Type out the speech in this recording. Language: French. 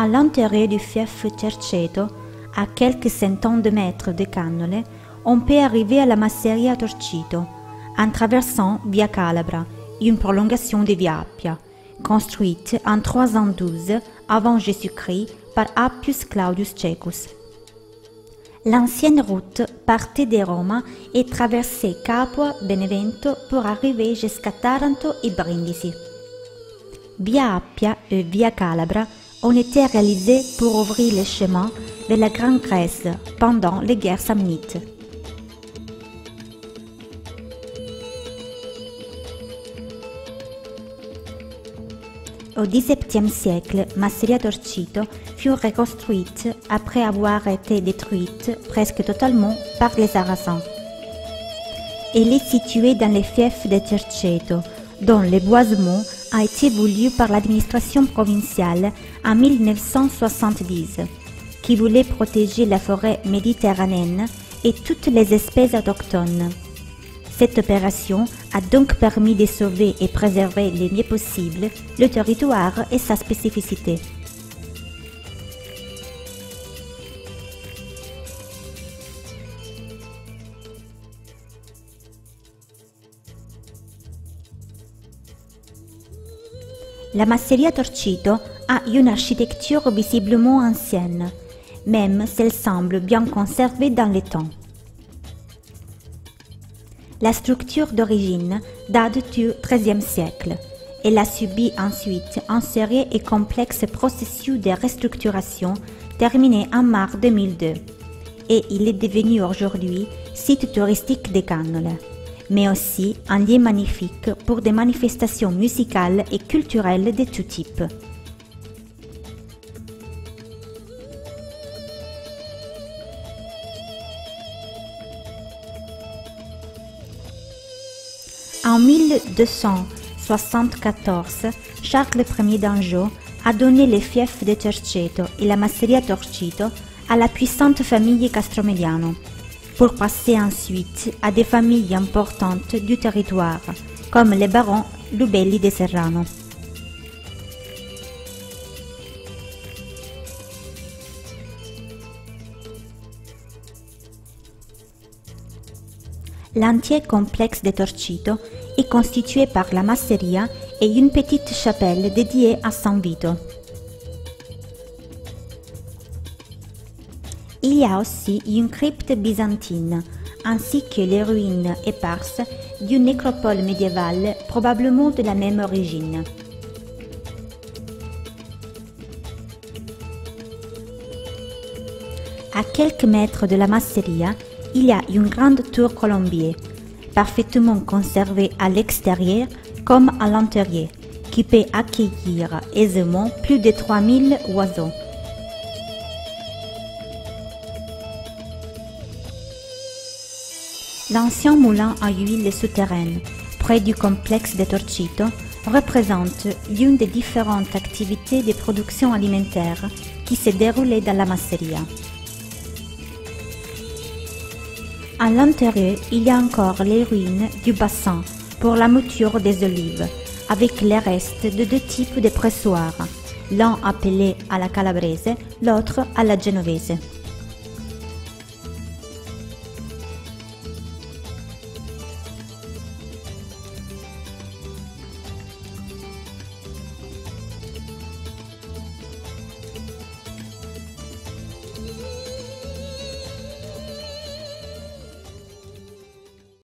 À l'intérieur du fief Cerceto, à quelques centaines de mètres de Cannole, on peut arriver à la masseria Torcito, en traversant Via Calabra, une prolongation de Via Appia, construite en 312 avant Jésus-Christ par Appius Claudius Cecus. L'ancienne route partait de Rome et traversait Capua, Benevento pour arriver jusqu'à Taranto et Brindisi. Via Appia et Via Calabra ont été réalisés pour ouvrir le chemin de la Grande Grèce pendant les guerres samnites. Au XVIIe siècle, Masseria Torcito fut reconstruite après avoir été détruite presque totalement par les Sarrasins. Elle est située dans les fiefs de Cerceto, dont le boisement a été voulu par l'administration provinciale en 1970, qui voulait protéger la forêt méditerranéenne et toutes les espèces autochtones. Cette opération a donc permis de sauver et préserver le mieux possible le territoire et sa spécificité. La Masseria Torcito a une architecture visiblement ancienne, même si elle semble bien conservée dans le temps. La structure d'origine date du XIIIe siècle. Elle a subi ensuite un sérieux et complexe processus de restructuration terminé en mars 2002 et il est devenu aujourd'hui site touristique des Cannole, mais aussi un lieu magnifique pour des manifestations musicales et culturelles de tout type. En 1274, Charles Ier d'Anjou a donné les fiefs de Cerceto et la Masseria Torcito à la puissante famille Castromediano, pour passer ensuite à des familles importantes du territoire, comme les barons Lubelli de Serrano. L'entier complexe de Torcito est constitué par la masseria et une petite chapelle dédiée à San Vito. Il y a aussi une crypte byzantine, ainsi que les ruines éparses d'une nécropole médiévale probablement de la même origine. À quelques mètres de la masseria, il y a une grande tour colombier, parfaitement conservée à l'extérieur comme à l'intérieur, qui peut accueillir aisément plus de 3000 oiseaux. L'ancien moulin à huile souterraine, près du complexe de Torcito, représente l'une des différentes activités de production alimentaire qui se déroulaient dans la masseria. À l'intérieur, il y a encore les ruines du bassin pour la mouture des olives, avec les restes de deux types de pressoirs, l'un appelé à la calabrese, l'autre à la genovese.